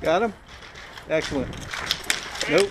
Got him? Excellent. Nope.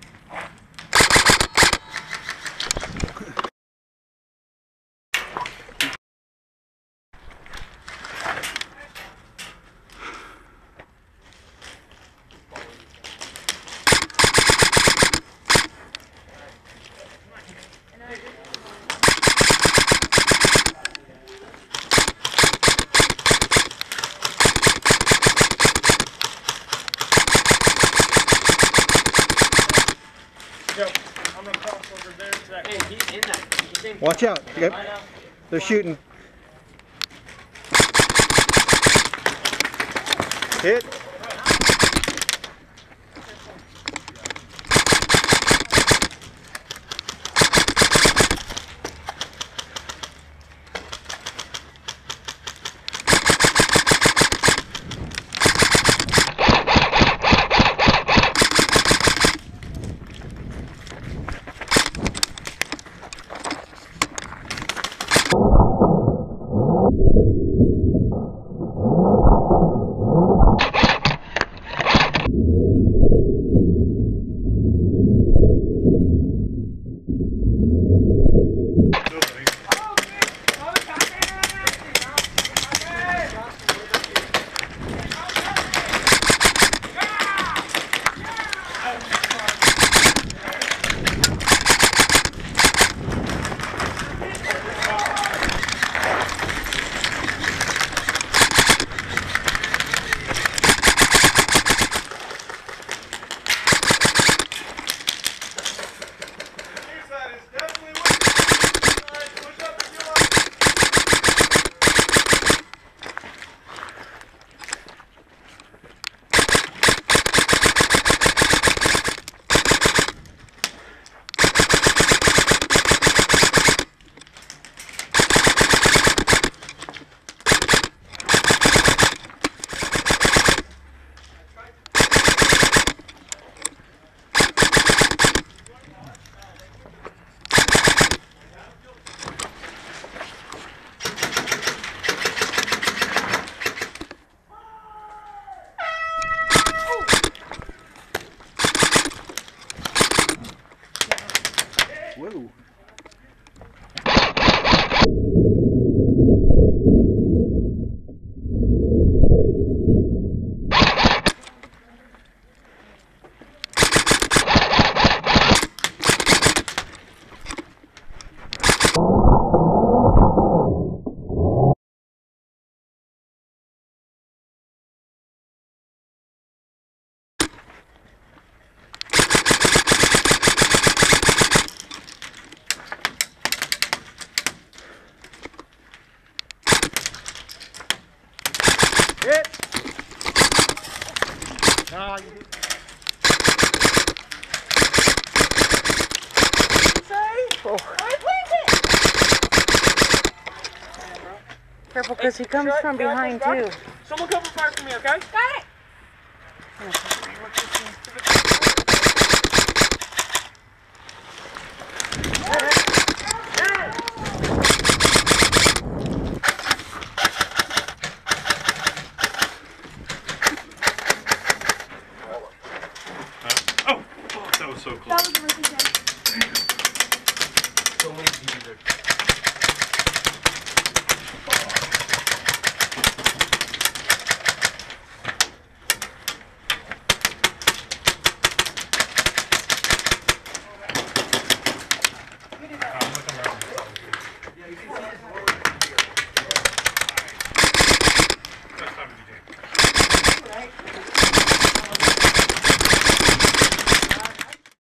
Joe, I'm gonna cross over there to that. Hey, he's in that. He's in. Watch out. Yep. They're shooting. Hit. Thank you. Ah, you hit. Oh. Careful, because he comes from behind too. Someone cover fire for me, okay? Got it. That was a really good So many people.